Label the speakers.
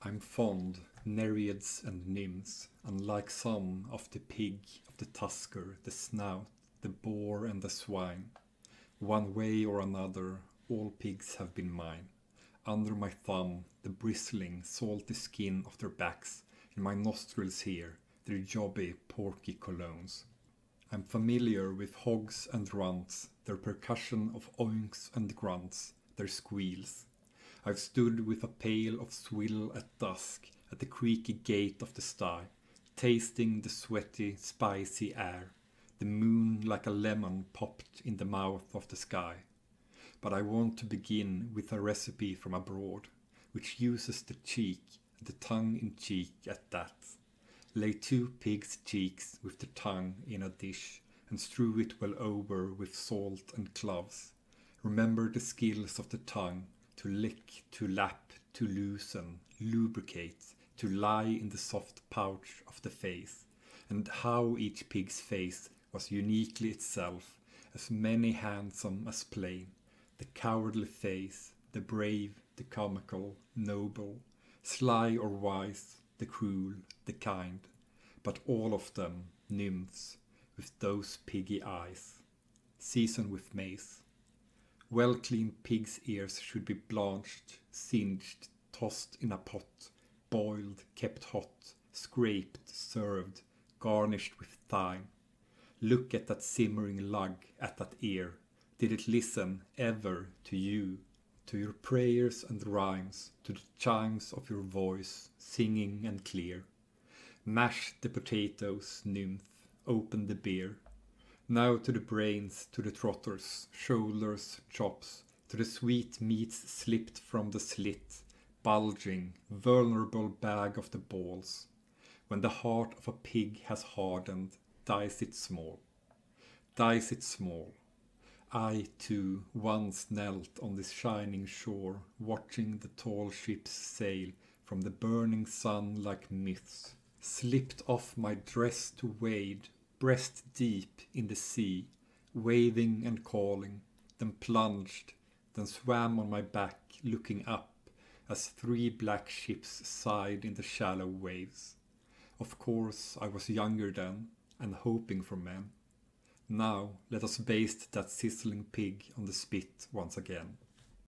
Speaker 1: I'm fond, nereids and nymphs, unlike some of the pig, of the tusker, the snout, the boar and the swine. One way or another, all pigs have been mine. Under my thumb, the bristling, salty skin of their backs, in my nostrils here, their jobby, porky colognes. I'm familiar with hogs and runts, their percussion of oinks and grunts, their squeals. I've stood with a pail of swill at dusk at the creaky gate of the sty, tasting the sweaty, spicy air, the moon like a lemon popped in the mouth of the sky. But I want to begin with a recipe from abroad, which uses the cheek and the tongue in cheek at that. Lay two pig's cheeks with the tongue in a dish and strew it well over with salt and cloves. Remember the skills of the tongue to lick, to lap, to loosen, lubricate, to lie in the soft pouch of the face, and how each pig's face was uniquely itself, as many handsome as plain, the cowardly face, the brave, the comical, noble, sly or wise, the cruel, the kind, but all of them nymphs with those piggy eyes. seasoned with mace. Well cleaned pig's ears should be blanched, singed, tossed in a pot, boiled, kept hot, scraped, served, garnished with thyme. Look at that simmering lug, at that ear. Did it listen ever to you, to your prayers and rhymes, to the chimes of your voice, singing and clear? Mash the potatoes, nymph, open the beer. Now to the brains, to the trotters, shoulders, chops, to the sweet meats slipped from the slit, bulging, vulnerable bag of the balls. When the heart of a pig has hardened, dies it small. Dies it small. I, too, once knelt on this shining shore, watching the tall ships sail from the burning sun like myths, slipped off my dress to wade breast deep in the sea, waving and calling, then plunged, then swam on my back, looking up as three black ships sighed in the shallow waves. Of course, I was younger then and hoping for men. Now let us baste that sizzling pig on the spit once again.